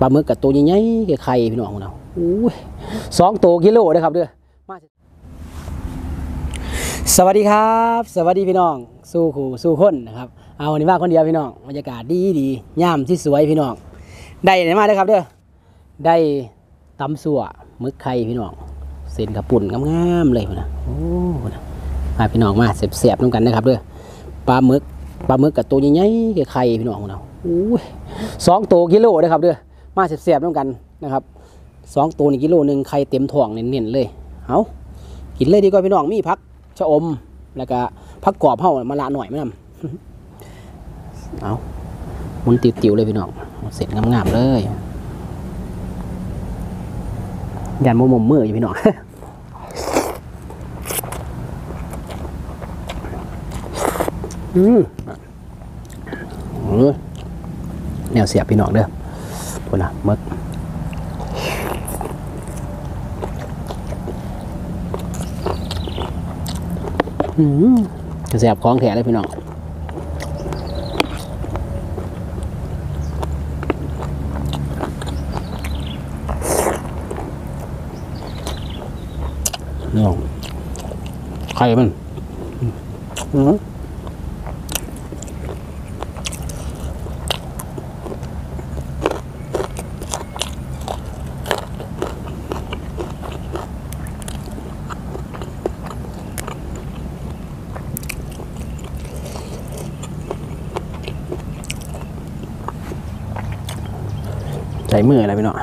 ปลาหมึกกับตัวใหญ่ๆกับไข่พี่น้องของเราสองตัวกิโลเด้อครับเด้อสวัสดีครับ สวัสดีพี่น้อง สู้ขู่สู้คนนะครับเอาวันนี้มาคนเดียวพี่น้องบรรยากาศดีดีย่ามที่สวยพี่น้องได้ไหนมาเด้อครับเด้อได้ตำสัวหมึกไข่พี่น้องเส้นกระปุ่นงามๆเลยนะโอ้นะมาพี่น้องมาเสียบๆน้ำกันนะครับเด้อปลาหมึกปลาหมึกกับตัวใหญ่ๆกับไข่พี่น้องของเราสองตัวกิโลเด้อครับเด้อ มาเสียบๆน้ำกันนะครับสองตัวนี่กิโลหนึ่งไข่เต็มท้องเน้นๆเลยเอากินเลยดีกว่าพี่น้องมีพักชะอมแล้วก็พักกรอบเฮามาละหน่อยมั้ยนำเอามุนติวๆเลยพี่น้องเอาเสร็จงามๆเลยยันโมมมมืออยู่พี่น้องอืมเออแนวเสียบพี่น้องเด้อ พูนะมึกอืมเสียบของแถเลยพี่น้องนี่ของไข่มันอืม ส่มืออะไรไปเนาะ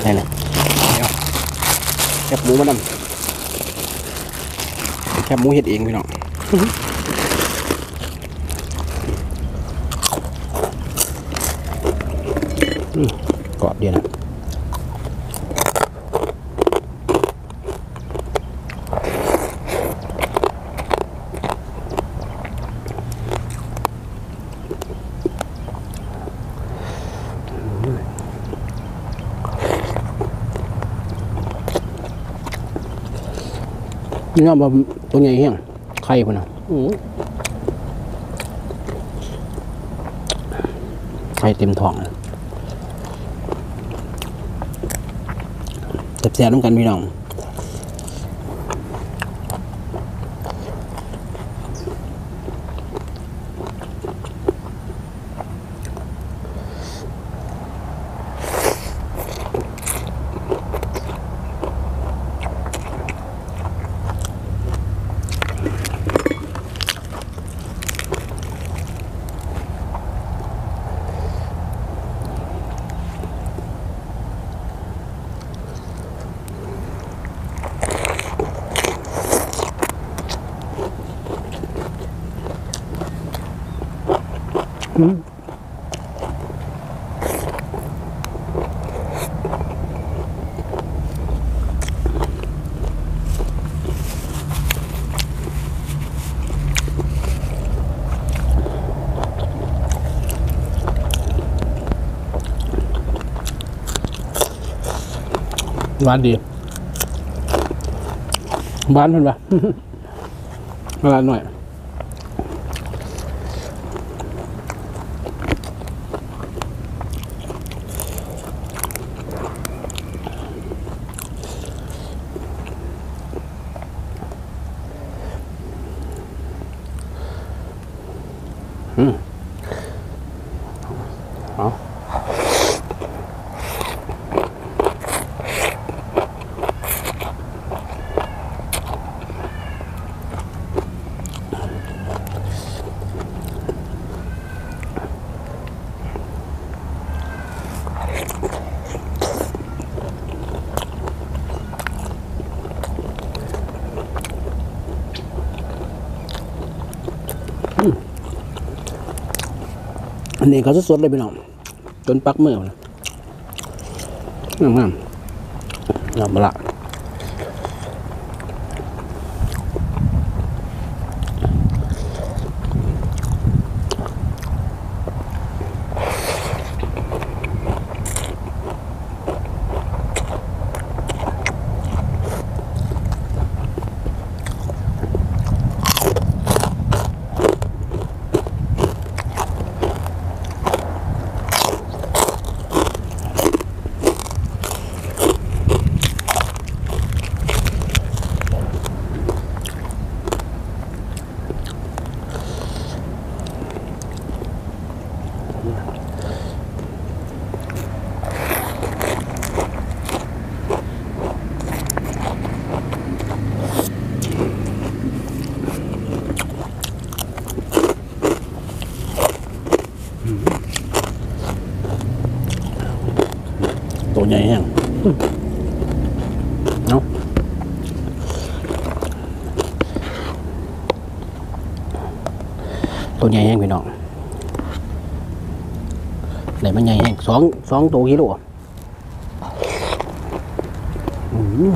ใช่เลยแคบหมูมานำแคบหมูเห็ดเองพี่น้องกรอบเดียวนะ นี่ก็แบบตัวใหญ่เฮี้ยงไข่พุ่นนะอื้อไข่เต็มท้องเลยแซ่บๆน้ำกันพี่น้อง หวานดีหวานเพิ่นปะหวาหน่อย นนี้เขาสดๆเลยพี่น้องจนปักมือนะงามงามงามมละ เนาะ ตัวใหญ่แห้งพี่น้องไหนมันใหญ่แห้งสองสองตัวกิโลอืม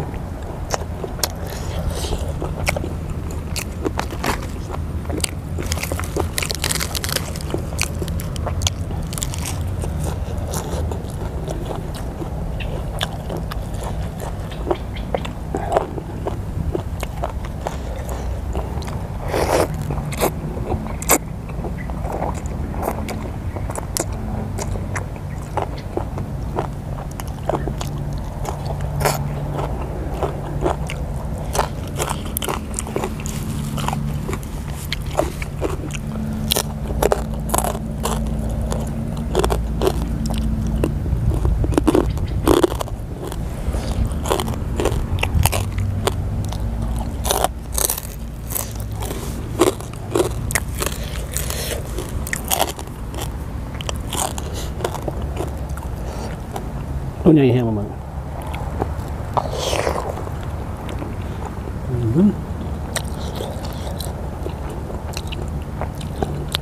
ตัวใหญ่แห้งมาก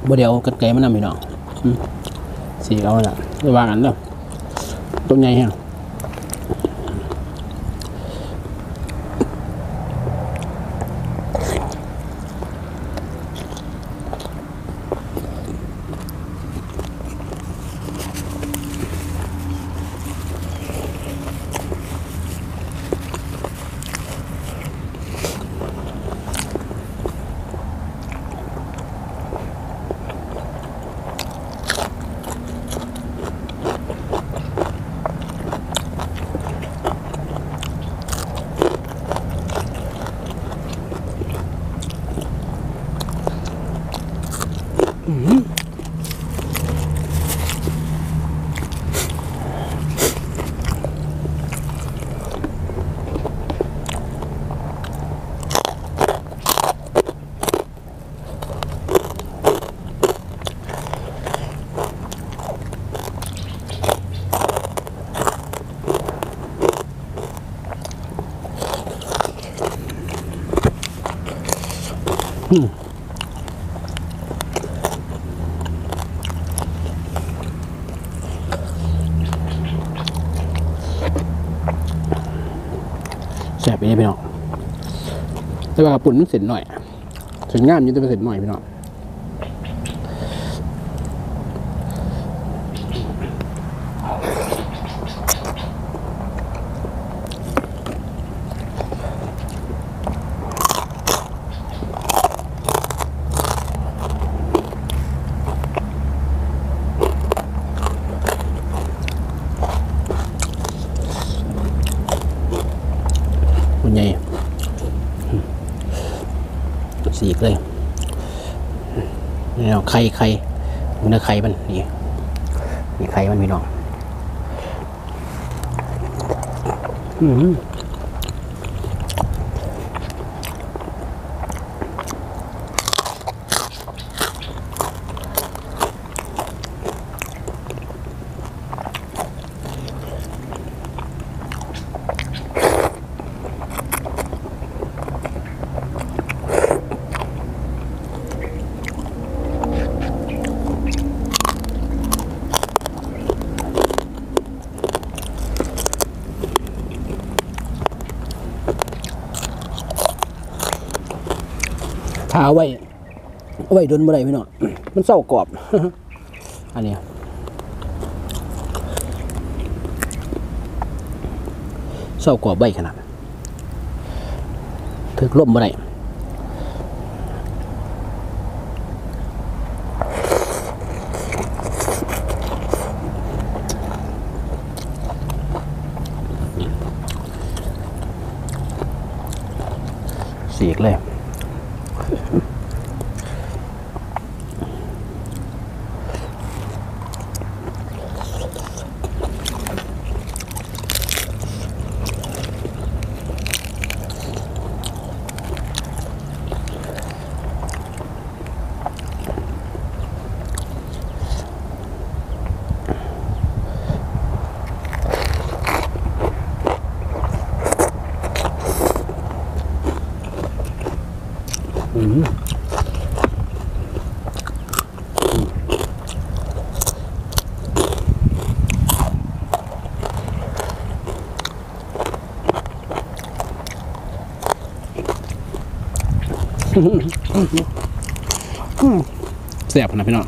บ่เดียวกันไกลมันนำพี่น้องอืมสีเอาละระวังกันเด้อต้นใหญ่แห้ง うんうん。 แสบไปนี่พี่น้องแต่ว่าปุ่นมันเสร็จหน่อยเสร็จงามอยิ่งแต่เป็นเสร็จหน่อยพี่น้องมันใหญ่อืมสีกเลยนี่เอา ไข่ไข่เนื้อไข่มันนี่นี่ไข่มันพี่น้อง อืม ถ้าไว้ไว้โดนเมื่อไรพี่น้องมันเศร้ากรอบ อันนี้เศร้ากรอบใบขนาดถึกล่มเมื่อไรสีกเลย Yeah. อืมแซ่บนะพี่น้อง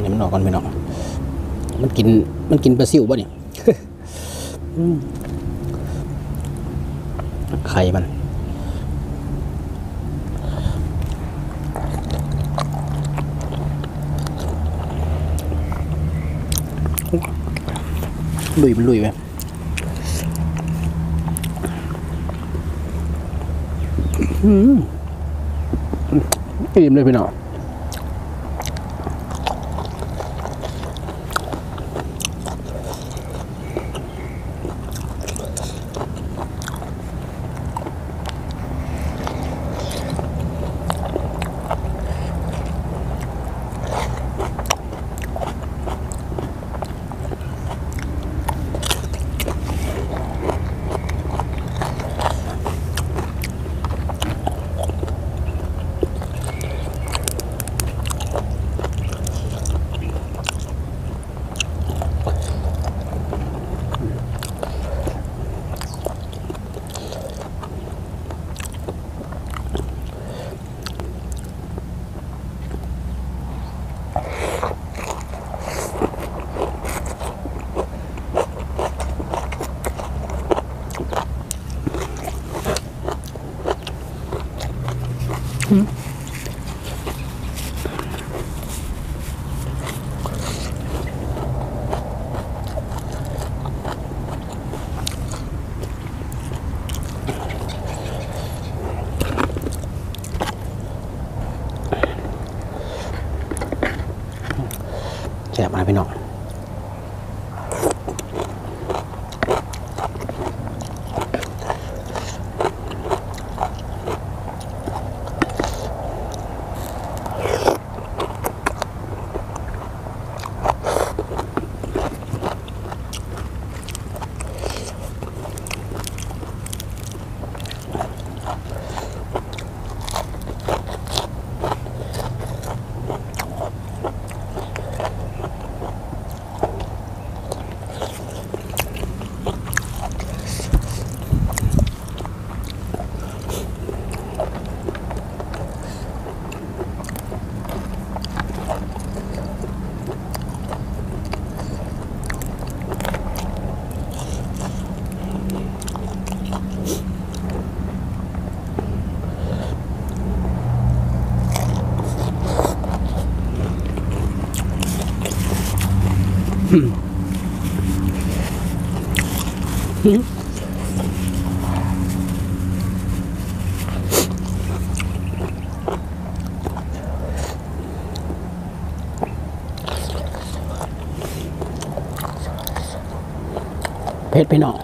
เดี๋ยวเนนี้มันออกก่อนไปหน่อยมันกินมันกินปลาซิวป่ะเนี่ยไข่มันลุยมันลุยไปอืมอิ่มเลยพี่น้อง ผ็ดพี่น้อง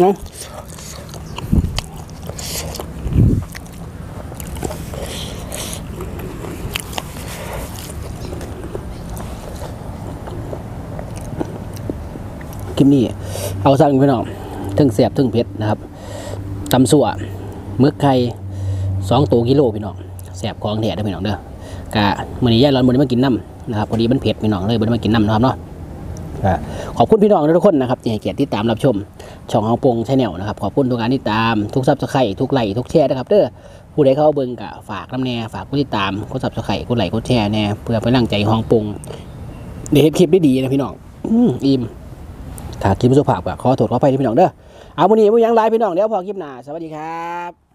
เนาะคลิปนี้เอาสั่งพี่น้องถึงเสียบถึงเผ็ดนะครับตำสั่วมึกไข่สองตัวกิโลพี่น้องแสบของแท้ได้อพี่น้องเด้อกะมื้อนี้ยายร้อนบ่ได้มากินน้ำนะครับพอดีมันเผ็ดพี่น้องเลยบ่ได้มากินน้ำนะครับเนาะก็ ขอบคุณพี่น้องทุกคนนะครับที่ให้เกียรติติดตามรับชม ช่องฮ่องป่ง Channel นะครับ ขอบคุณทุกการติดตามทุก subscribe ทุกไลค์ทุกแชร์นะครับเด้อผู้ใดเข้าเบิ่งก็ฝากนำแน่ฝากกดติดตามกด subscribe กดไลค์กดแชร์แน่เพื่อเป็นกำลังใจฮ่องป่งเดี๋ยวเฮ็ดคลิปได้ดีนะพี่น้องอิ่มถ้าคลิปสุภาพก็ขอโทษขออภัยที่พี่น้องเด้อเอาวันนี้บ่หยังหลายพี่น้องเดี๋ยวพอคลิปหน้าสวัสดีครับ